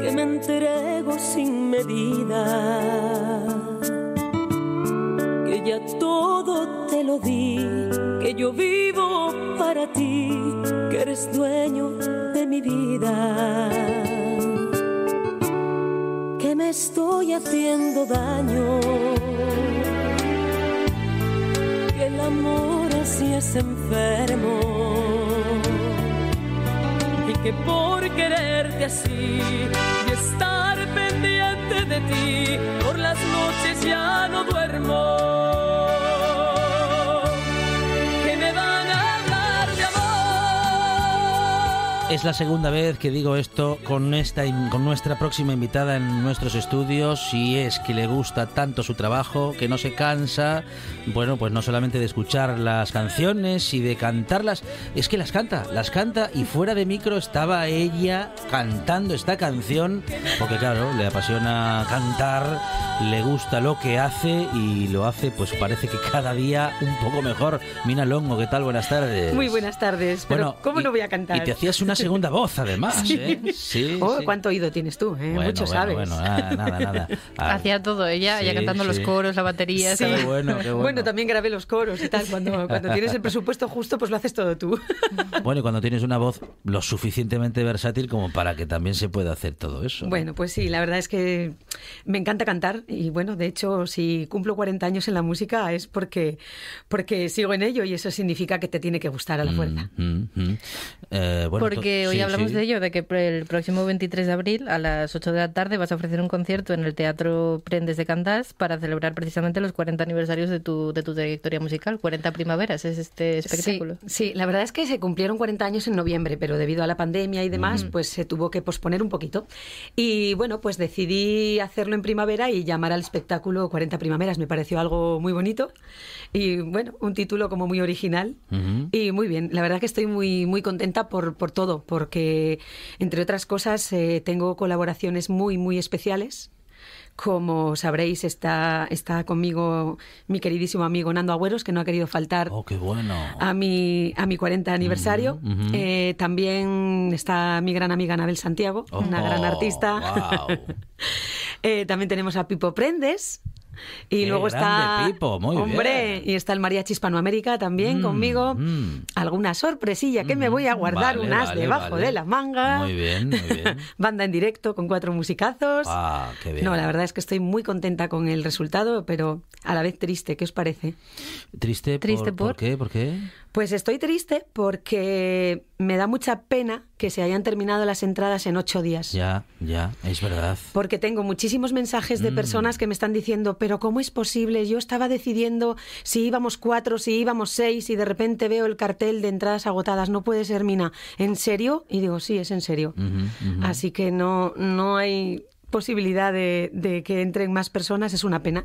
que me entrego sin medida, que ya todo te lo di, que yo vivo para ti, que eres dueño de mi vida, que me estoy haciendo daño, que el amor así es enfermo que por quererte así y estar pendiente de ti por Es la segunda vez que digo esto con esta con nuestra próxima invitada en nuestros estudios y es que le gusta tanto su trabajo que no se cansa, bueno, pues no solamente de escuchar las canciones y de cantarlas, es que las canta, las canta y fuera de micro estaba ella cantando esta canción porque claro, le apasiona cantar, le gusta lo que hace y lo hace pues parece que cada día un poco mejor. Mina Longo, ¿qué tal? Buenas tardes. Muy buenas tardes, pero Bueno, ¿cómo y- no voy a cantar? Y te hacías una segunda voz, además, ¿eh? Sí, Oh, sí. ¿Cuánto oído tienes tú? eh? Bueno, Mucho bueno, sabes. Bueno, nada, nada. nada. Ah, Hacía todo ella, ella sí, cantando los coros, la batería. Sí. estaba- Qué bueno, qué bueno. Bueno, también grabé los coros y tal. Cuando, cuando tienes el presupuesto justo, pues lo haces todo tú. Bueno, y cuando tienes una voz lo suficientemente versátil como para que también se pueda hacer todo eso. Bueno, pues sí, la verdad es que me encanta cantar y bueno, de hecho, si cumplo 40 años en la música es porque, porque sigo en ello y eso significa que te tiene que gustar a la fuerza. Mm, mm, mm. Eh, bueno, Porque to- hoy sí, hablamos sí. de ello, de que el próximo 23 de abril a las 8 de la tarde vas a ofrecer un concierto en el Teatro Prendes de Candás para celebrar precisamente los 40 aniversarios de tu, de tu trayectoria musical. 40 primaveras es este espectáculo. Sí, sí, la verdad es que se cumplieron 40 años en noviembre, pero debido a la pandemia y demás, pues se tuvo que posponer un poquito. Y bueno, pues decidí hacerlo en primavera y llamar al espectáculo 40 primaveras. Me pareció algo muy bonito y bueno, un título como muy original y muy bien. La verdad que estoy muy, muy contenta por, por todo, porque entre otras cosas eh, tengo colaboraciones muy, muy especiales. Como sabréis, está, está conmigo mi queridísimo amigo Nando Agüeros, que no ha querido faltar Oh, qué bueno. a mi, a mi 40 aniversario. Eh, también está mi gran amiga Anabel Santiago, una gran Oh, artista. guau. Eh, también tenemos a Pipo Prendes. Y Qué luego está. Pipo, muy hombre, bien. y está el Mariachi Hispanoamérica también Mm, conmigo. mm. Alguna sorpresilla que me voy a guardar Vale, unas vale, debajo vale. de la manga. Muy bien, muy bien. Banda en directo con cuatro musicazos. Ah, qué bien. No, la verdad es que estoy muy contenta con el resultado, pero a la vez triste. ¿Qué os parece? ¿Triste, Triste por, por- qué? ¿Por qué? Pues estoy triste porque me da mucha pena que se hayan terminado las entradas en ocho días. Ya, ya, es verdad. Porque tengo muchísimos mensajes de Mm. personas que me están diciendo, pero ¿cómo es posible? Yo estaba decidiendo si íbamos cuatro, si íbamos seis y de repente veo el cartel de entradas agotadas. No puede ser, Mina. ¿En serio? Y digo, sí, es en serio. Así que no, no hay posibilidad de, de que entren más personas, es una pena.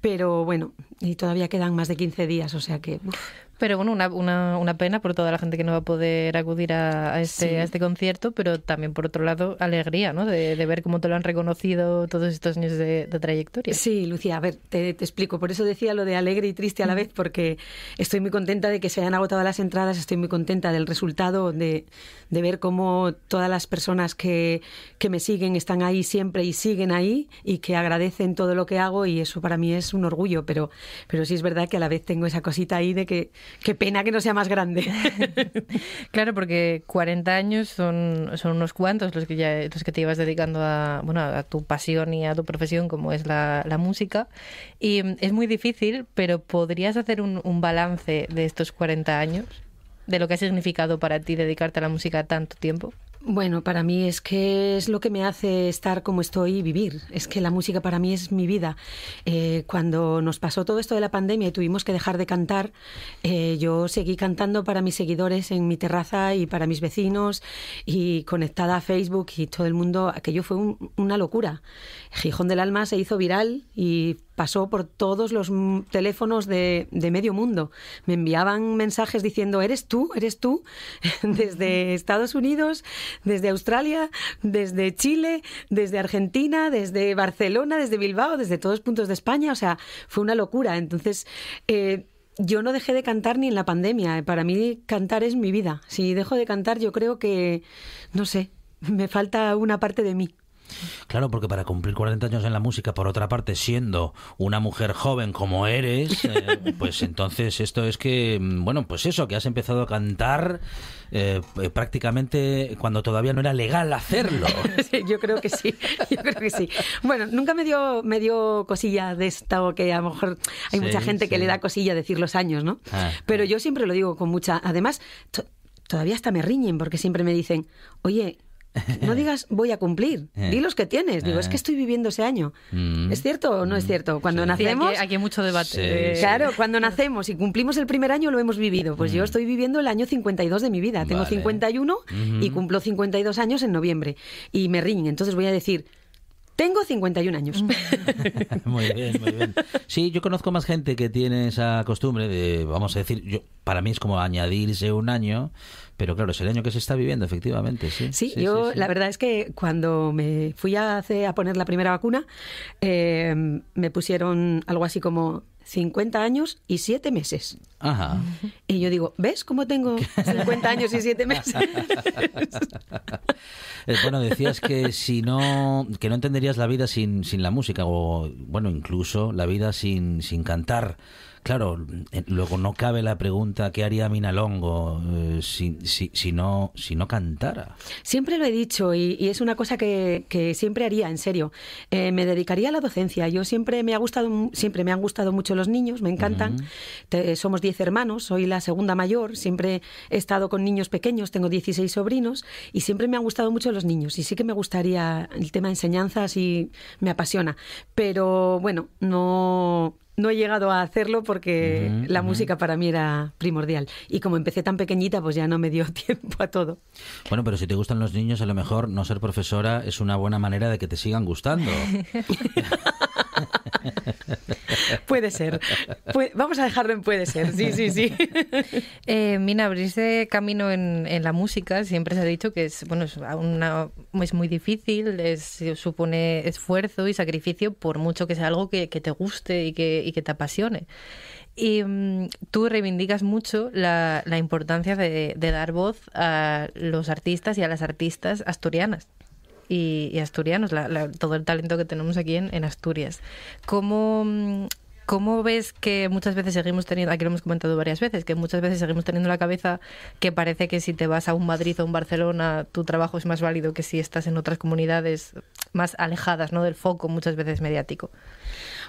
Pero bueno, y todavía quedan más de 15 días, o sea que... uf. Pero bueno, una, una, una pena por toda la gente que no va a poder acudir a, a este, Sí. a este concierto, pero también por otro lado, alegría, ¿no? De, de ver cómo te lo han reconocido todos estos años de, de trayectoria. Sí, Lucía, a ver, te, te explico. Por eso decía lo de alegre y triste a la vez, porque estoy muy contenta de que se hayan agotado las entradas, estoy muy contenta del resultado, de, de ver cómo todas las personas que, que me siguen están ahí siempre y siguen ahí y que agradecen todo lo que hago y eso para mí es un orgullo, pero, pero sí es verdad que a la vez tengo esa cosita ahí de que qué pena que no sea más grande. Claro, porque 40 años son, son unos cuantos los que ya los que te ibas dedicando a, bueno, a tu pasión y a tu profesión como es la, la música. Y mm, es muy difícil, pero ¿podrías hacer un, un balance de estos 40 años? De lo que ha significado para ti dedicarte a la música tanto tiempo. Bueno, para mí es que es lo que me hace estar como estoy y vivir. Es que la música para mí es mi vida. Eh, cuando nos pasó todo esto de la pandemia y tuvimos que dejar de cantar, eh, yo seguí cantando para mis seguidores en mi terraza y para mis vecinos y conectada a Facebook y todo el mundo. Aquello fue un- una locura. Gijón del Alma se hizo viral y pasó por todos los teléfonos de, medio mundo. Me enviaban mensajes diciendo, ¿eres tú? ¿Eres tú? Desde Estados Unidos, desde Australia, desde Chile, desde Argentina, desde Barcelona, desde Bilbao, desde todos puntos de España. O sea, fue una locura. Entonces, eh, yo no dejé de cantar ni en la pandemia. Para mí cantar es mi vida. Si dejo de cantar yo creo que, no sé, me falta una parte de mí. Claro, porque para cumplir 40 años en la música, por otra parte, siendo una mujer joven como eres, eh, pues entonces esto es que, mm, bueno, pues eso, que has empezado a cantar eh, prácticamente cuando todavía no era legal hacerlo. yo creo que sí, yo creo que sí. Bueno, nunca me dio, me dio cosilla de esto, que a lo mejor hay mucha gente que le da cosilla decir los años, ¿no? Ah, Pero yo siempre lo digo con mucha... Además, todavía hasta me riñen porque siempre me dicen, oye, no digas voy a cumplir, eh. di los que tienes. Digo, es que eh. estoy viviendo ese año. Mm. ¿Es cierto o no es mm. cierto? Cuando nacemos. aquí, hay mucho debate. claro, cuando nacemos y cumplimos el primer año lo hemos vivido. Pues yo mm. estoy viviendo el año 52 de mi vida. Tengo 51 y cumplo 52 años en noviembre. Y me riñen. Entonces voy a decir. Tengo 51 años. muy bien, muy bien. Sí, yo conozco más gente que tiene esa costumbre de, vamos a decir, yo para mí es como añadirse un año pero claro, es el año que se está viviendo, efectivamente, sí. Sí, yo la verdad es que cuando me fui a, a poner la primera vacuna, eh, me pusieron algo así como 50 años y 7 meses. Ajá. Y yo digo, ¿ves cómo tengo 50 años y 7 meses? Eh, bueno, decías que si no que no entenderías la vida sin, sin la música o bueno, incluso la vida sin, sin cantar. Claro, eh, luego no cabe la pregunta ¿qué haría Minalongo eh, si, si, si, no, si no cantara? Siempre lo he dicho y, es una cosa que, que, siempre haría, en serio. Eh, me dedicaría a la docencia. Yo siempre me ha gustado, siempre me han gustado mucho los niños, me encantan. somos diez hermanos, soy la segunda mayor, siempre he estado con niños pequeños, tengo 16 sobrinos y siempre me han gustado mucho los niños y sí que me gustaría el tema de enseñanzas y me apasiona. Pero bueno, no no he llegado a hacerlo porque la música para mí era primordial. Y como empecé tan pequeñita, pues ya no me dio tiempo a todo. Bueno, pero si te gustan los niños, a lo mejor no ser profesora es una buena manera de que te sigan gustando. puede ser. vamos a dejarlo en puede ser. Sí, sí, sí. Eh, Mina, abrirse camino en, la música siempre se ha dicho que es, bueno, es, es muy difícil, es, supone esfuerzo y sacrificio por mucho que sea algo que, te guste y que, te apasione. Y mm, tú reivindicas mucho la, importancia de, dar voz a los artistas y a las artistas asturianas y, asturianos, todo el talento que tenemos aquí en, Asturias. ¿Cómo, ¿Cómo ves que muchas veces seguimos teniendo, aquí lo hemos comentado varias veces, que muchas veces seguimos teniendo la cabeza que parece que si te vas a un Madrid o un Barcelona, tu trabajo es más válido que si estás en otras comunidades más alejadas ¿no? del foco, muchas veces mediático?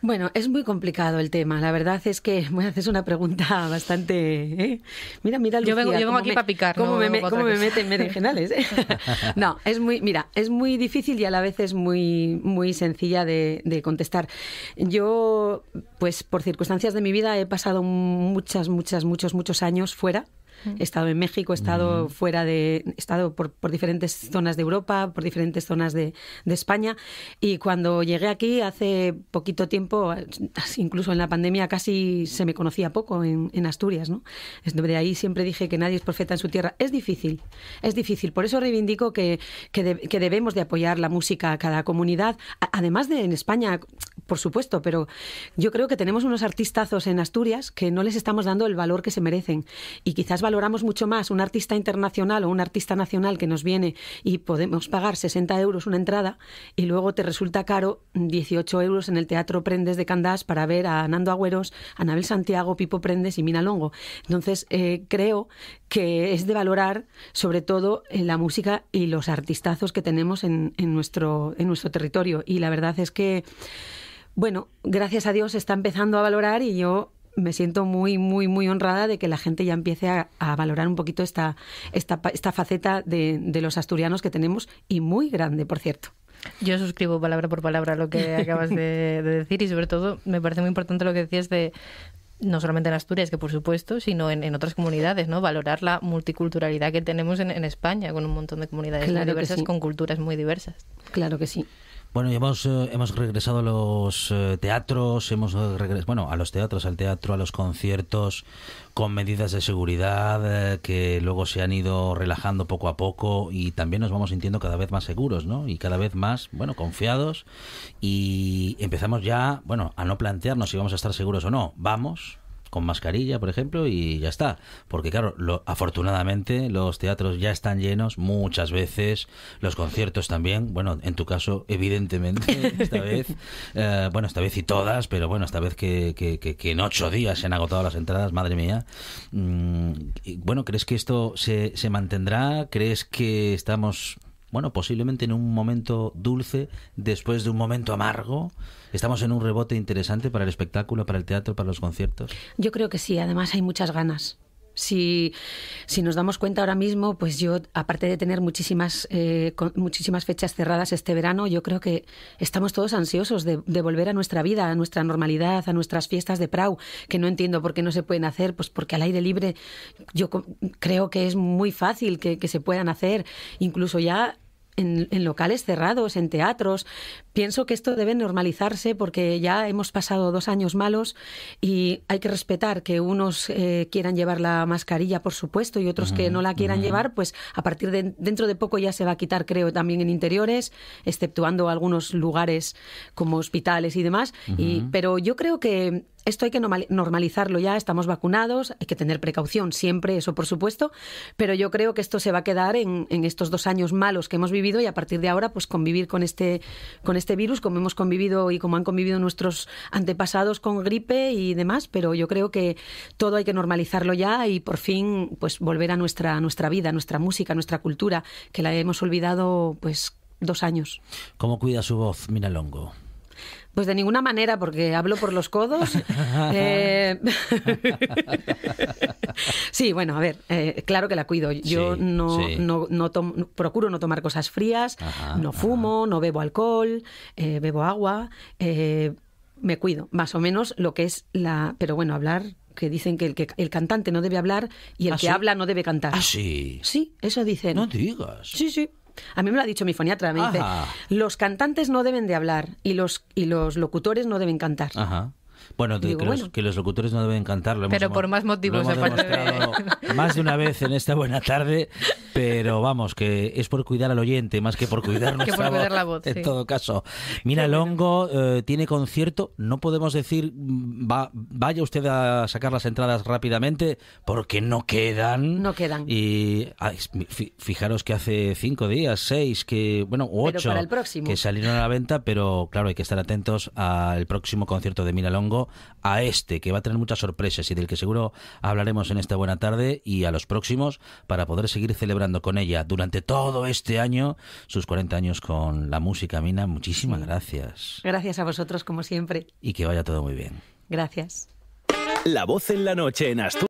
Bueno, es muy complicado el tema. La verdad es que me haces una pregunta bastante. ¿eh? Mira, mira, Lucía, yo vengo, aquí para picar. ¿Cómo, me, meten berenjenales? ¿eh? no, es muy, mira, es muy difícil y a la vez es muy, muy sencilla de, de contestar. Yo, pues por circunstancias de mi vida, he pasado muchas, muchas, muchos, muchos años fuera He estado en México, he estado fuera de, he estado por, por, diferentes zonas de Europa, por diferentes zonas de, de, España. Y cuando llegué aquí hace poquito tiempo, incluso en la pandemia, casi se me conocía poco en, en Asturias, ¿no? De ahí siempre dije que nadie es profeta en su tierra. Es difícil, es difícil. Por eso reivindico que, que, que debemos de apoyar la música a cada comunidad, además de en España, por supuesto, pero yo creo que tenemos unos artistazos en Asturias que no les estamos dando el valor que se merecen. Y quizás valoramos mucho más un artista internacional o un artista nacional que nos viene y podemos pagar 60 euros una entrada y luego te resulta caro 18 euros en el Teatro Prendes de Candás para ver a Nando Agüeros, Anabel Santiago, Pipo Prendes y Mina Longo. Entonces, eh, creo que es de valorar sobre todo en la música y los artistazos que tenemos en, en, nuestro, en nuestro territorio. Y la verdad es que, bueno, gracias a Dios está empezando a valorar y yo me siento muy, muy, muy honrada de que la gente ya empiece a, valorar un poquito esta, esta, esta faceta de, de, los asturianos que tenemos y muy grande, por cierto. Yo suscribo palabra por palabra lo que acabas de, decir y sobre todo me parece muy importante lo que decías de no solamente en Asturias, que por supuesto, sino en, otras comunidades, ¿no? Valorar la multiculturalidad que tenemos en, España, con un montón de comunidades muy diversas, con culturas muy diversas. Claro que sí. Bueno, hemos, eh, hemos regresado a los eh, teatros, hemos regresado, bueno, a los teatros, al teatro, a los conciertos, con medidas de seguridad eh, que luego se han ido relajando poco a poco y también nos vamos sintiendo cada vez más seguros, ¿no? Y cada vez más, bueno, confiados y empezamos ya, bueno, a no plantearnos si vamos a estar seguros o no. Vamos, con mascarilla, por ejemplo, y ya está. Porque claro, lo, afortunadamente los teatros ya están llenos muchas veces, los conciertos también, bueno, en tu caso, evidentemente, esta vez, eh, bueno, esta vez y todas, pero bueno, esta vez que, que, que, en ocho días se han agotado las entradas, madre mía. Mm, bueno, ¿crees que esto se, se mantendrá? ¿Crees que estamos bueno, posiblemente en un momento dulce después de un momento amargo. ¿Estamos en un rebote interesante para el espectáculo, para el teatro, para los conciertos? Yo creo que sí, además hay muchas ganas. Si, si nos damos cuenta ahora mismo, pues yo, aparte de tener muchísimas, eh, muchísimas fechas cerradas este verano, yo creo que estamos todos ansiosos de, volver a nuestra vida, a nuestra normalidad, a nuestras fiestas de Prau, que no entiendo por qué no se pueden hacer, pues porque al aire libre yo creo que es muy fácil que se puedan hacer, incluso ya en, locales cerrados, en teatros. Pienso que esto debe normalizarse porque ya hemos pasado dos años malos y hay que respetar que unos eh, quieran llevar la mascarilla, por supuesto, y otros que no la quieran llevar, pues a partir de dentro de poco ya se va a quitar, creo, también en interiores, exceptuando algunos lugares como hospitales y demás. y, pero yo creo que esto hay que normalizarlo ya, estamos vacunados, hay que tener precaución siempre, eso por supuesto, pero yo creo que esto se va a quedar en, estos dos años malos que hemos vivido y a partir de ahora pues convivir con este, con este virus como hemos convivido y como han convivido nuestros antepasados con gripe y demás, pero yo creo que todo hay que normalizarlo ya y por fin pues volver a nuestra, nuestra vida, nuestra música, nuestra cultura, que la hemos olvidado pues dos años. ¿Cómo cuida su voz, Mina Longo? Pues de ninguna manera, porque hablo por los codos. Eh, sí, bueno, a ver, eh, claro que la cuido. Yo no, no, procuro no tomar cosas frías, no fumo, no bebo alcohol, eh, bebo agua, me cuido, más o menos lo que es la... Pero bueno, hablar que dicen que el, que el cantante no debe hablar y el ¿Ah, que habla no debe cantar. Ah, sí. Sí, eso dicen. No digas. Sí, sí. A mí me lo ha dicho mi foniatra, me dice, los cantantes no deben de hablar y los, y los locutores no deben cantar. Ajá. Bueno, que, Los, locutores no deben cantarlo. Pero por más motivos. Lo hemos más de una vez en esta buena tarde, pero vamos, que es por cuidar al oyente más que por cuidar nuestra voz, la voz. En todo caso. Mira, Longo eh, tiene concierto. No podemos decir va, vaya usted a sacar las entradas rápidamente porque no quedan. No quedan. Y fijaros que hace cinco días, seis, que bueno, ocho que salieron a la venta, pero claro, hay que estar atentos al próximo concierto de Mira Longo a este, que va a tener muchas sorpresas y del que seguro hablaremos en esta buena tarde, y a los próximos, para poder seguir celebrando con ella durante todo este año sus 40 años con la música Mina. Muchísimas gracias. Gracias a vosotros, como siempre. Y que vaya todo muy bien. Gracias. La voz en la noche en Asturias.